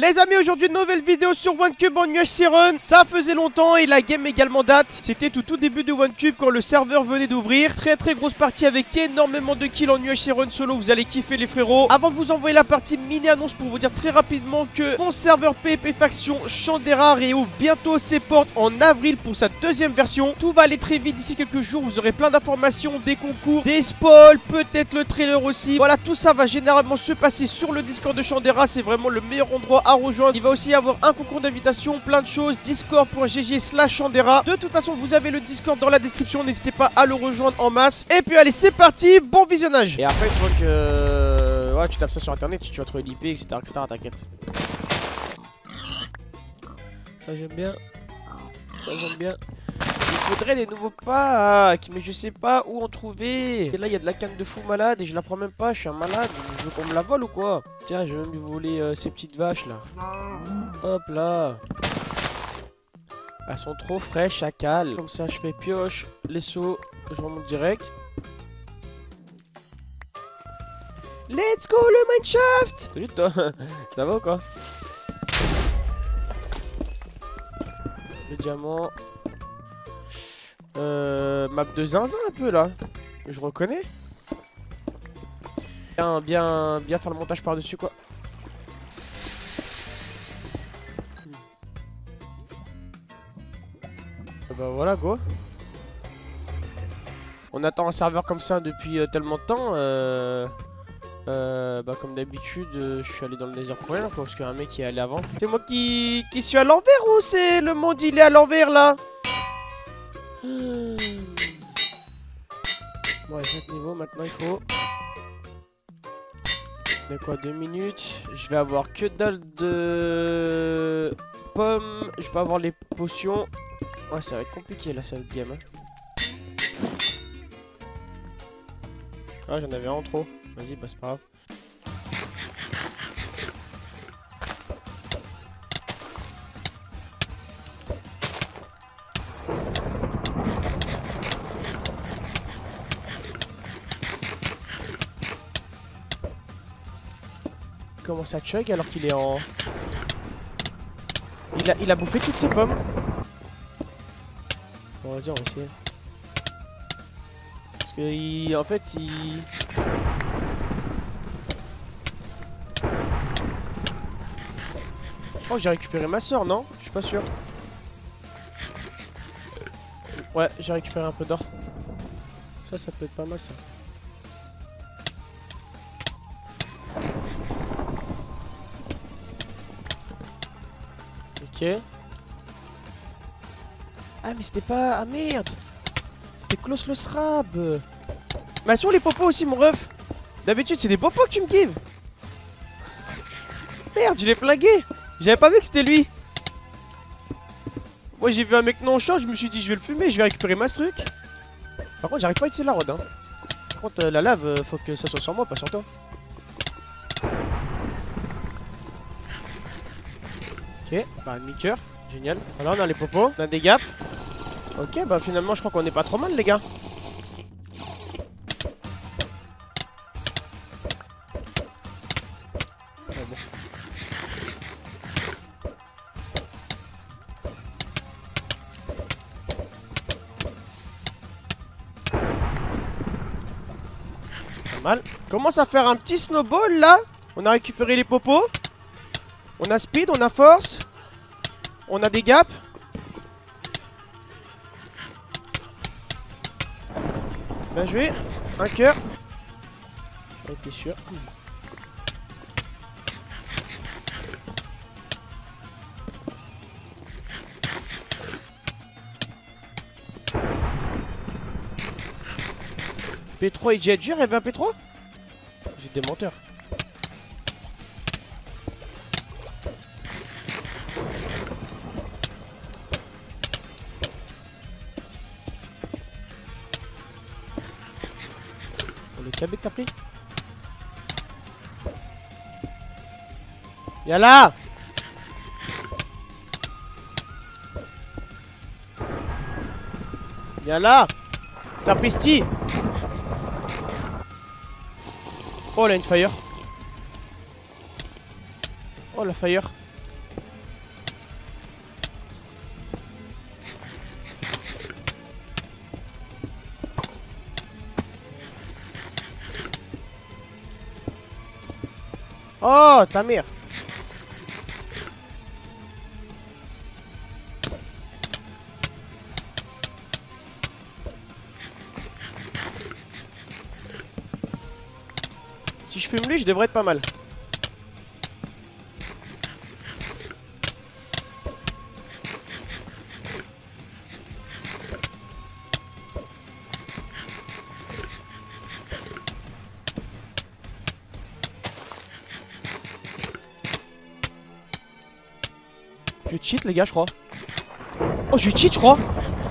Les amis, aujourd'hui, nouvelle vidéo sur OneCube en nuage Siren. Ça faisait longtemps et la game également date. C'était tout tout début de OneCube quand le serveur venait d'ouvrir. Très très grosse partie avec énormément de kills en nuage Siren solo. Vous allez kiffer les frérots. Avant de vous envoyer la partie mini-annonce pour vous dire très rapidement que mon serveur PvP faction Chandera réouvre bientôt ses portes en avril pour sa deuxième version. Tout va aller très vite d'ici quelques jours. Vous aurez plein d'informations, des concours, des spoils, peut-être le trailer aussi. Voilà, tout ça va généralement se passer sur le Discord de Chandera. C'est vraiment le meilleur endroit à rejoindre. Il va aussi y avoir un concours d'invitation, plein de choses, discord.gg slash Chandera. De toute façon, vous avez le Discord dans la description, n'hésitez pas à le rejoindre en masse. Et puis allez, c'est parti, bon visionnage Et après, une fois que... Ouais, tu tapes ça sur internet, tu vas trouver l'IP, etc, etc, t'inquiète. Ça j'aime bien. Ça j'aime bien. Il faudrait des nouveaux packs, mais je sais pas où en trouver. Et là, il y a de la canne de fou malade et je la prends même pas. Je suis un malade. Je veux qu'on me la vole ou quoi? Tiens, je vais même lui voler euh, ces petites vaches là. Hop là. Elles sont trop fraîches, à cale. Comme ça, je fais pioche, les sauts, je remonte direct. Let's go le mineshaft Salut toi? Ça va ou quoi? Le diamant. Euh, map de zinzin un peu là. Je reconnais. Bien, bien, bien faire le montage par-dessus quoi. Bah voilà go. On attend un serveur comme ça depuis euh, tellement de temps. Euh, bah comme d'habitude, je suis allé dans le nether pour rien parce qu'il un mec est allé avant. C'est moi qui, qui suis à l'envers ou c'est le monde il est à l'envers là? Hmm. Bon, 5 niveaux, maintenant il faut... De quoi, 2 minutes Je vais avoir que dalle de... Pommes, je vais avoir les potions. Ouais, ça va être compliqué là, cette game. Hein. Ah, j'en avais un en trop. Vas-y, bah c'est pas grave. Comment ça chug alors qu'il est en... Il a, il a bouffé toutes ses pommes. Bon vas-y on va essayer. Parce que il, en fait il... Que j'ai récupéré ma soeur, non? Je suis pas sûr. Ouais, j'ai récupéré un peu d'or. Ça, ça peut être pas mal ça. Ok. Ah mais c'était pas... Ah merde. C'était close le srab. Mais sur les popos aussi mon ref. D'habitude c'est des popos que tu me gives. Merde je l'ai flingué. J'avais pas vu que c'était lui. Moi j'ai vu un mec non short, je me suis dit je vais le fumer, je vais récupérer ma truc. Par contre j'arrive pas à utiliser la rod hein. Par contre euh, la lave euh, faut que ça soit sur moi pas sur toi Ok, bah demi-coeur, génial. Voilà, on a les popos, on a des gaps. Ok, bah finalement, je crois qu'on est pas trop mal, les gars. Mal. Commence à faire un petit snowball là. On a récupéré les popos. On a speed, on a force. On a des gaps. Bien joué. Un cœur. J'en sûr. P3 et Jet, il y avait un P3 J'ai des menteurs. Quel que t'as pris Y'a là Y'a là Sapristi Oh, là, une fire. Oh, la fire. Oh, ta mère Si je fume lui, je devrais être pas mal. Je cheat les gars je crois. Oh je cheat je crois.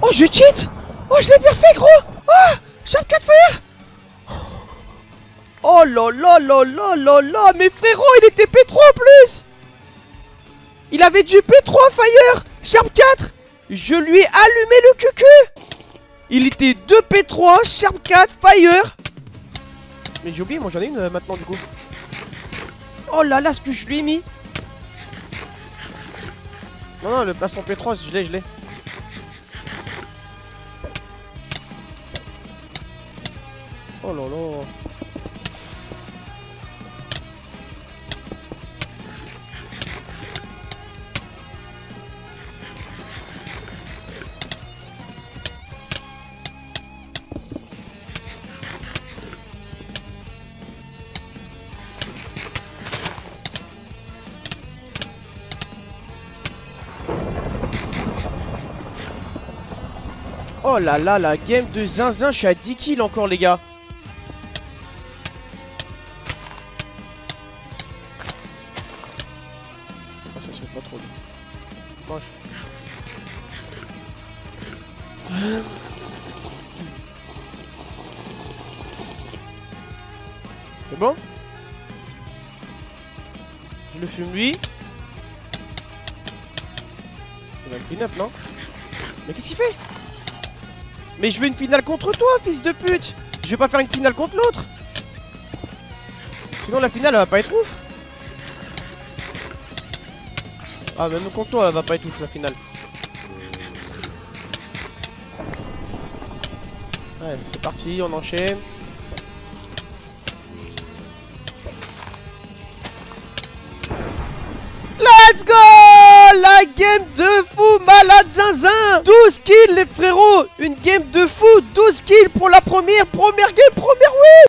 Oh je cheat. Oh je l'ai bien fait gros. Ah Sharp 4 fire Oh là là là là là là Mais frérot il était P3 en plus. Il avait du P3 fire. Sharp 4 Je lui ai allumé le cucu Il était 2 P3 Sharp 4 fire. Mais j'ai oublié moi j'en ai une euh, maintenant du coup. Oh là là ce que je lui ai mis non, non, le baston P3, je l'ai, je l'ai. Oh là là. Oh là là, la game de zinzin, je suis à 10 kills encore les gars. Oh, ça se fait pas trop. Mange. C'est bon? Je le fume lui. Il va clean up non? Mais qu'est-ce qu'il fait? Mais je veux une finale contre toi, fils de pute. Je vais pas faire une finale contre l'autre. Sinon la finale elle va pas être ouf. Ah même contre toi elle va pas être ouf la finale. Ouais c'est parti on enchaîne. Let's go Game de fou malade zinzin. 12 kills les frérots. Une game de fou 12 kills pour la première Première game, première win